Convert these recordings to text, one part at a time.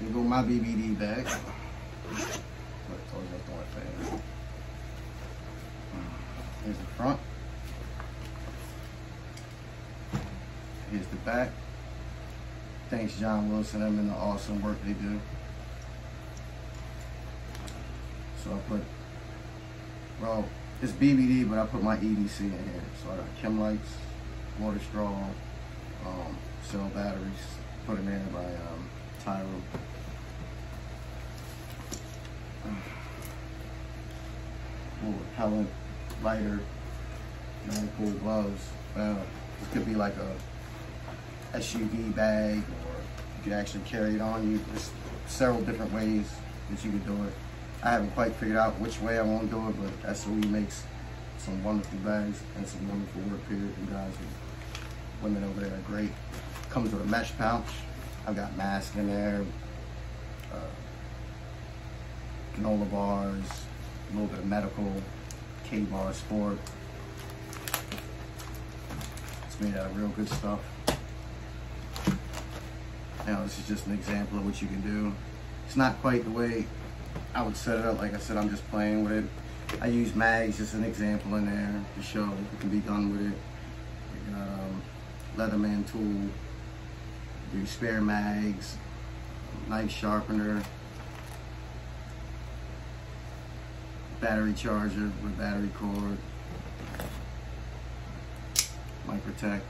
Here go my BBD bag. Look, fast. Here's the front. Here's the back. Thanks John Wilson them and the awesome work they do. So I put, well, it's BBD, but I put my EDC in here. So I got chem lights, water straw, um, cell batteries, put them in by um, Tyro. Ooh, repellent, lighter, very cool gloves. Uh, it could be like a SUV bag, or you could actually carry it on you. There's several different ways that you could do it. I haven't quite figured out which way I want to do it, but SOE makes some wonderful bags and some wonderful work here. You guys, women over there are great. Comes with a mesh pouch. I've got mask in there, uh, granola bars, a little bit of medical, KA-BAR sport. It's made out of real good stuff. Now this is just an example of what you can do. It's not quite the way I would set it up. Like I said, I'm just playing with it. I use mags, as an example in there to show what can be done with it. Um, Leatherman tool, do spare mags, knife sharpener, battery charger with battery cord, Microtech.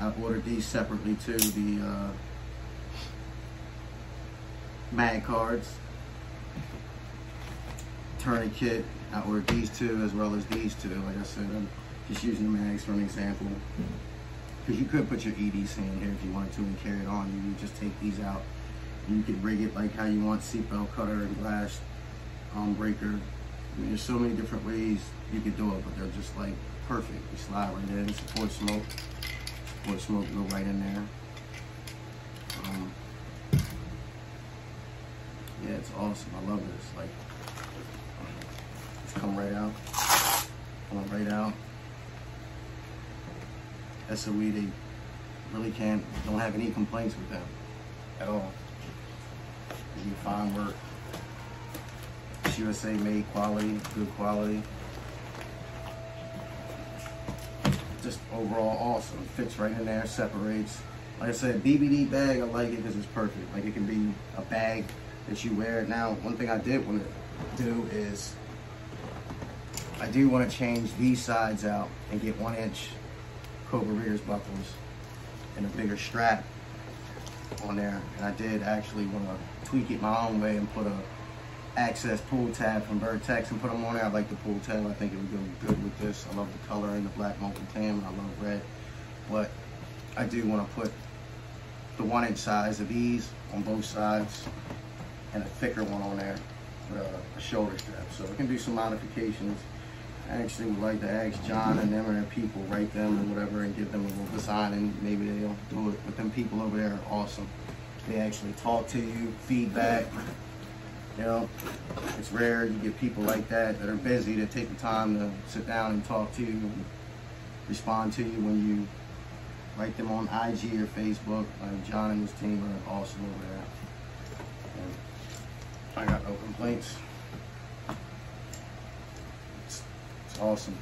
I've ordered these separately too, the uh, mag cards, tourniquet. I ordered these two as well as these two. Like I said, I'm just using the mags for an example. Because you could put your EDC in here if you wanted to and carry it on. You just take these out. You could rig it like how you want, seatbelt cutter and glass um, breaker. I mean, there's so many different ways you could do it, but they're just like perfect. You slide right in, support smoke. Support smoke go right in there. Um, yeah, it's awesome. I love this. Like, just come right out. Come right out. SOE, they really can't, don't have any complaints with them at all. You find work. USA made quality, good quality. Just overall awesome. Fits right in there, separates. Like I said, BBD bag, I like it because it's perfect. Like it can be a bag that you wear. Now, one thing I did want to do is I do want to change these sides out and get one inch Cobra Rears buckles and a bigger strap on there. And I did actually want to tweak it my own way and put a access pull tab from Vertex and put them on there. I like the pull tab. I think it would go good with this. I love the color and the black mocha tan. I love red. But I do want to put the one inch size of these on both sides and a thicker one on there with a, shoulder strap. So we can do some modifications. I actually would like to ask John and them or their people, write them or whatever, and give them a little design, and maybe they'll do it. But them people over there are awesome. They actually talk to you, feedback. You know, it's rare you get people like that that are busy to take the time to sit down and talk to you, and respond to you when you write them on IG or Facebook. Like John and his team are awesome over there. And I got no complaints. It's awesome.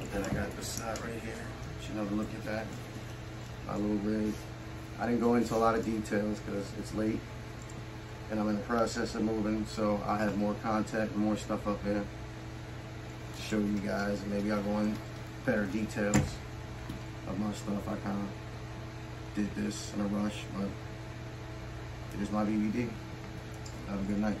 And then I got this side right here. You know to look at that. My little rig. I didn't go into a lot of details because it's late and I'm in the process of moving, so I'll have more content and more stuff up there to show you guys, and maybe I'll go in better details of my stuff. I kind of did this in a rush, but it is my BBD. Have a good night.